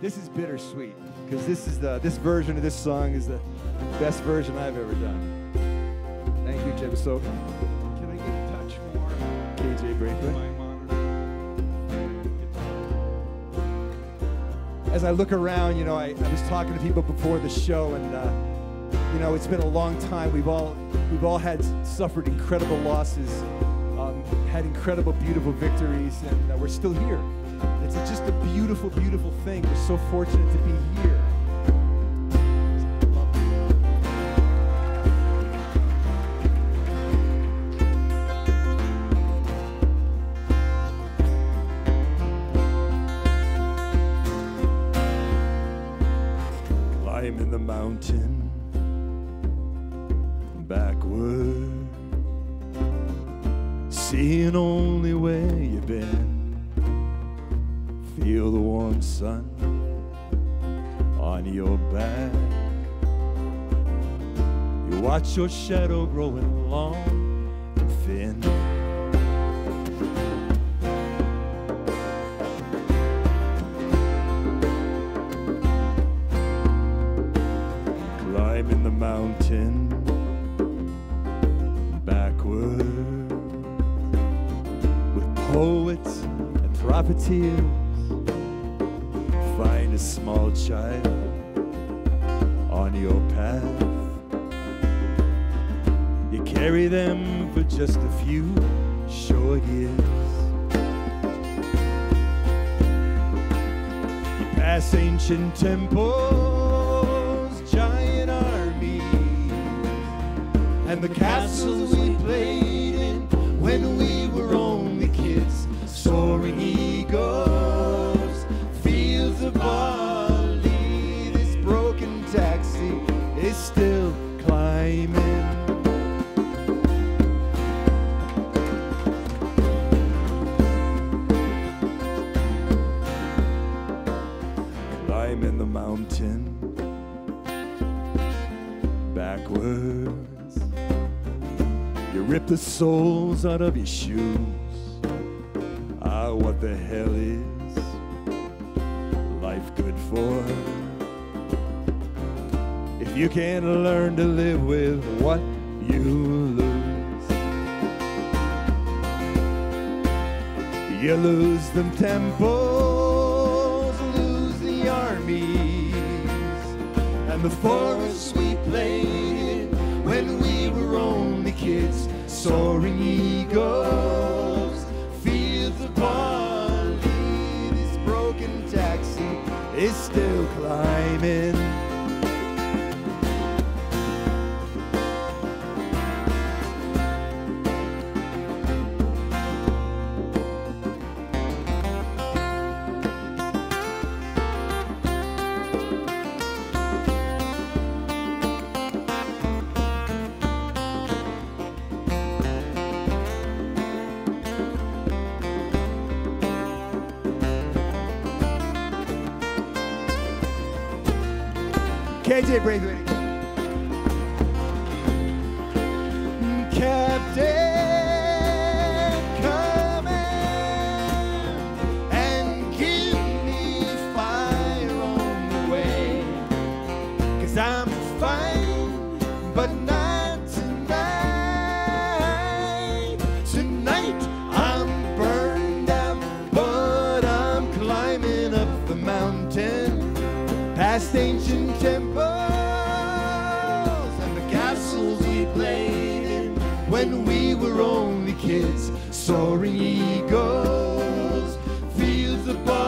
This is bittersweet because this is the this version of this song is the best version I've ever done. Thank you, Jim. So, can I get a touch more? KJ Braithwaite. As I look around, you know, I, I was talking to people before the show, and uh, you know, it's been a long time. We've all we've all had suffered incredible losses, um, had incredible, beautiful victories, and uh, we're still here. It's just a beautiful, beautiful thing. We're so fortunate to be here. Climbing the mountain backward, seeing only where you've been. Feel the warm sun on your back. You watch your shadow growing long and thin. Climbing the mountain backward with poets and profiteers. Find a small child on your path. You carry them for just a few short years. You pass ancient temples, giant armies, and the castles we played in when we Climbing the mountain backwards. You rip the soles out of your shoes. Ah, what the hell is life good for? If you can't learn to live with what you lose, you lose them lose the and the forests we played in when we were only kids, soaring eagles, fields of barley. This broken taxi is still climbing. KJ Braithwaite. When we were only kids, soaring eagles, fields barley.